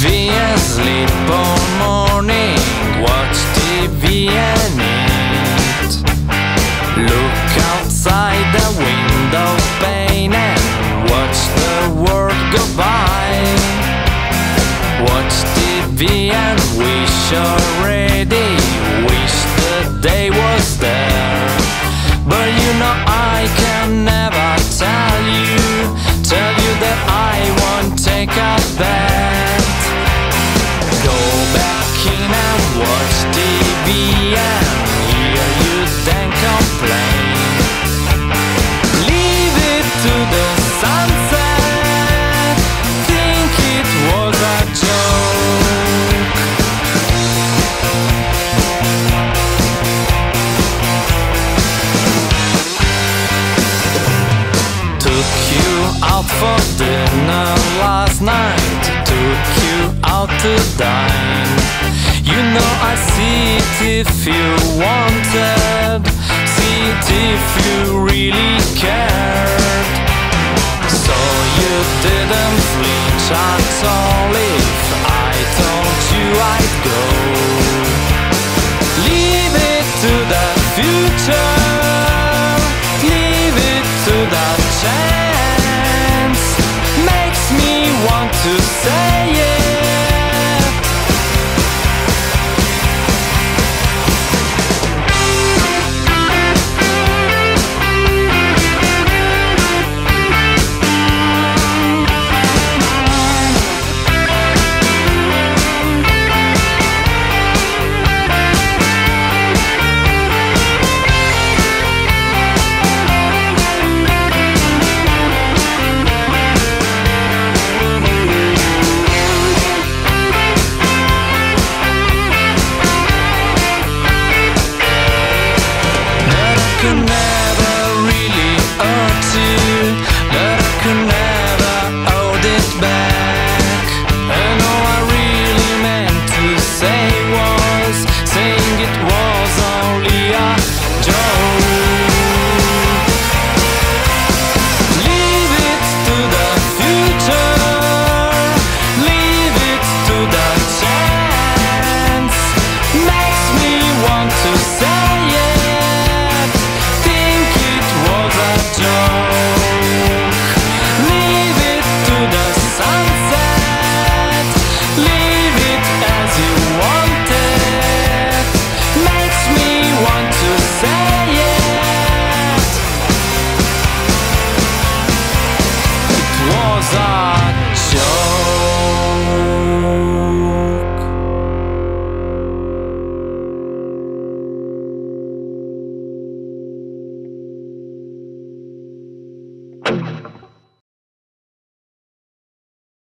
TV sleep all morning. Watch TV and eat. Look outside the window pane and watch the world go by. Watch TV and wish already. Wish the day was there. for dinner last night. Took you out to dine. You know I see it if you wanted. See it if you really cared. So you didn't flinch at all. If I told you I'd go. Leave it to the future. Leave it to the was only a joke.